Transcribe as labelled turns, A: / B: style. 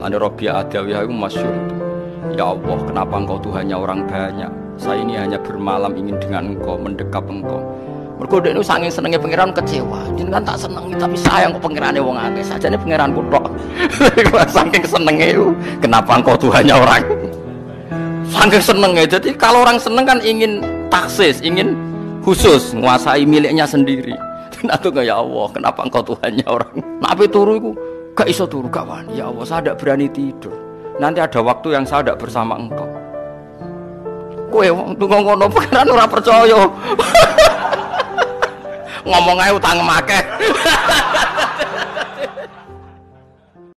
A: Lani Robiah Adawiyah itu masyur Ya Allah, kenapa engkau Tuhannya orang banyak? Saya ini hanya bermalam ingin dengan engkau, mendekap engkau. Mergo dekne saking senenge pangeran kecewa. Jenengan tak senengi tapi sayang kok pangerane wong akeh. Sajane pangeran tok. saking senenge itu, kenapa engkau Tuhannya orang? Saking senenge. Jadi kalau orang seneng kan ingin taksis, ingin khusus menguasai miliknya sendiri. Nah tuh ya Allah, kenapa engkau Tuhannya orang? Nabi turu itu gak iso turu gak wani. Ya Allah, saya tidak berani tidur. Nanti ada waktu yang saya tidak bersama engkau. Kowe wong tunggu ngono pangeran ora percaya. ngomong aja utang make